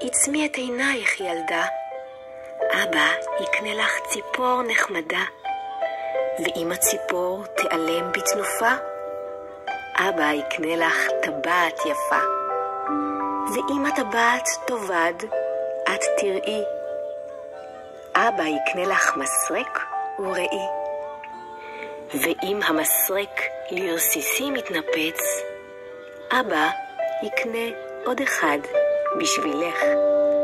עצמי את עינייך, ילדה. אבא יקנה לך ציפור נחמדה, ואם הציפור תיעלם בתנופה, אבא יקנה לך טבעת יפה. ואם הטבעת תאבד, את תראי. אבא יקנה לך מסרק וראי. ואם המסרק לרסיסי מתנפץ, אבא יקנה עוד אחד בשבילך.